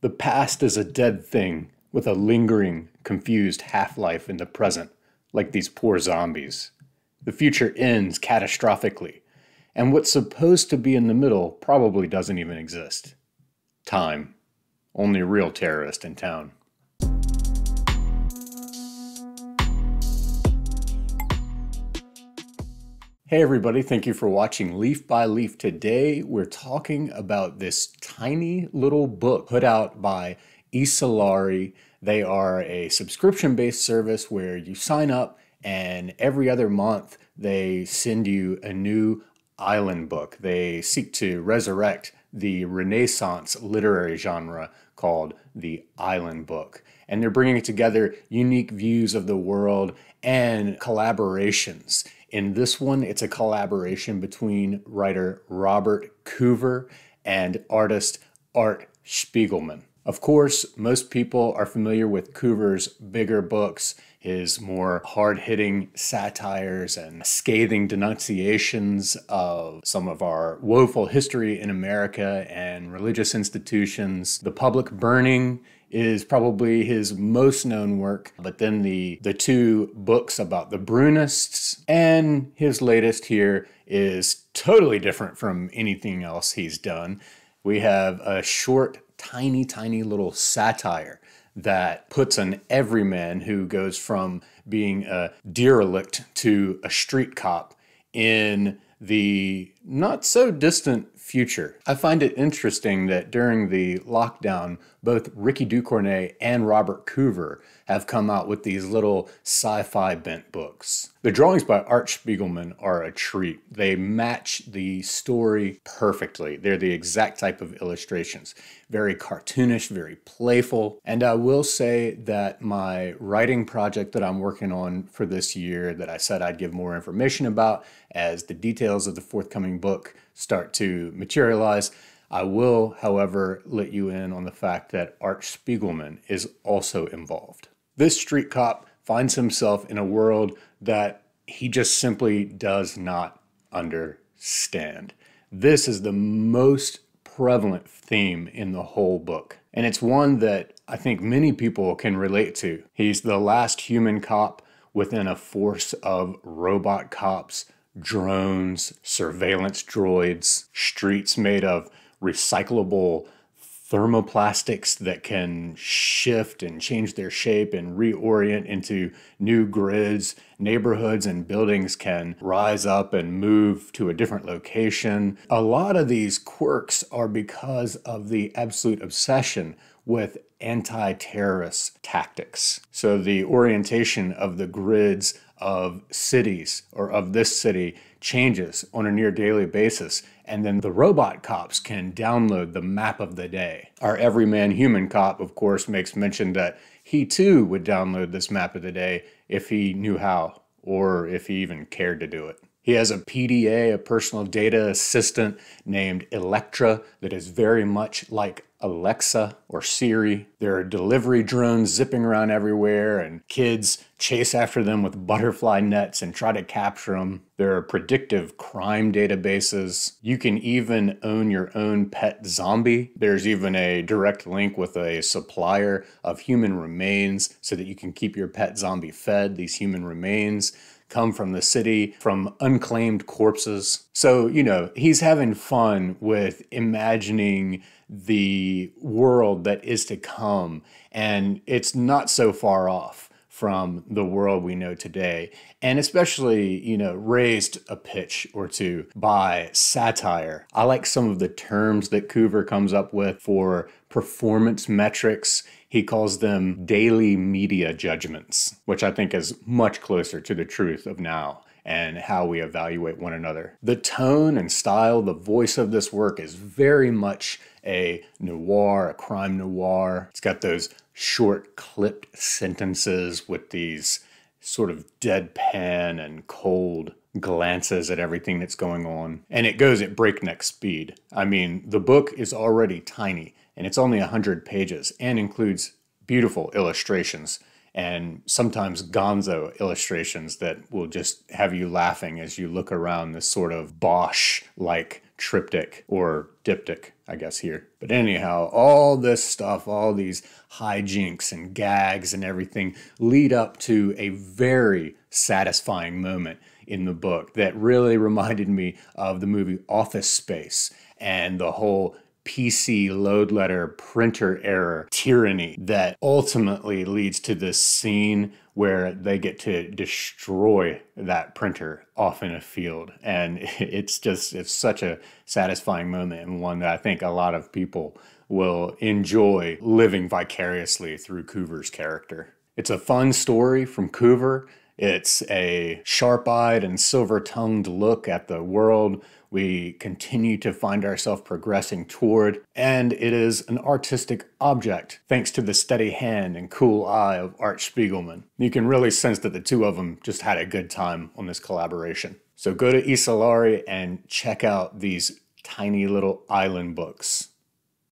The past is a dead thing with a lingering, confused half life in the present, like these poor zombies. The future ends catastrophically, and what's supposed to be in the middle probably doesn't even exist. Time. Only a real terrorist in town. Hey everybody, thank you for watching Leaf by Leaf. Today we're talking about this tiny little book put out by Isolarii. They are a subscription-based service where you sign up and every other month they send you a new island book. They seek to resurrect the Renaissance literary genre called the island book. And they're bringing together unique views of the world and collaborations in this one, it's a collaboration between writer Robert Coover and artist Art Spiegelman. Of course, most people are familiar with Coover's bigger books, his more hard hitting satires and scathing denunciations of some of our woeful history in America and religious institutions, the public burning is probably his most known work, but then the the two books about the Brunists and his latest here is totally different from anything else he's done. We have a short, tiny, tiny little satire that puts an everyman who goes from being a derelict to a street cop in the not so distant future. I find it interesting that during the lockdown, both Rikki Ducornet and Robert Coover have come out with these little sci-fi bent books. The drawings by Art Spiegelman are a treat. They match the story perfectly. They're the exact type of illustrations. Very cartoonish, very playful. And I will say that my writing project that I'm working on for this year that I said I'd give more information about as the details of the forthcoming book start to materialize. I will, however, let you in on the fact that Art Spiegelman is also involved. This street cop finds himself in a world that he just simply does not understand. This is the most prevalent theme in the whole book. And it's one that I think many people can relate to. He's the last human cop within a force of robot cops drones, surveillance droids, streets made of recyclable thermoplastics that can shift and change their shape and reorient into new grids. Neighborhoods and buildings can rise up and move to a different location. A lot of these quirks are because of the absolute obsession with anti terrorist tactics. So the orientation of the grids of cities or of this city changes on a near daily basis. And then the robot cops can download the map of the day. Our everyman human cop, of course, makes mention that he too would download this map of the day if he knew how or if he even cared to do it. He has a PDA, a personal data assistant named Electra that is very much like Alexa or Siri. There are delivery drones zipping around everywhere, and kids chase after them with butterfly nets and try to capture them. There are predictive crime databases. You can even own your own pet zombie. There's even a direct link with a supplier of human remains so that you can keep your pet zombie fed these human remains come from the city, from unclaimed corpses. So, you know, he's having fun with imagining the world that is to come, and it's not so far off from the world we know today, and especially, you know, raised a pitch or two by satire. I like some of the terms that Coover comes up with for performance metrics. He calls them daily media judgments, which I think is much closer to the truth of now and how we evaluate one another. The tone and style, the voice of this work is very much a noir, a crime noir. It's got those short clipped sentences with these sort of deadpan and cold glances at everything that's going on. And it goes at breakneck speed. I mean, the book is already tiny and it's only 100 pages and includes beautiful illustrations and sometimes gonzo illustrations that will just have you laughing as you look around this sort of Bosch like triptych or diptych, I guess, here. But anyhow, all this stuff, all these hijinks and gags and everything lead up to a very satisfying moment in the book that really reminded me of the movie Office Space and the whole PC load letter printer error tyranny that ultimately leads to this scene where they get to destroy that printer off in a field. And it's just, it's such a satisfying moment and one that I think a lot of people will enjoy living vicariously through Coover's character. It's a fun story from Coover. It's a sharp eyed and silver tongued look at the world we continue to find ourselves progressing toward, and it is an artistic object thanks to the steady hand and cool eye of Art Spiegelman. You can really sense that the two of them just had a good time on this collaboration. So go to Isolarii and check out these tiny little island books.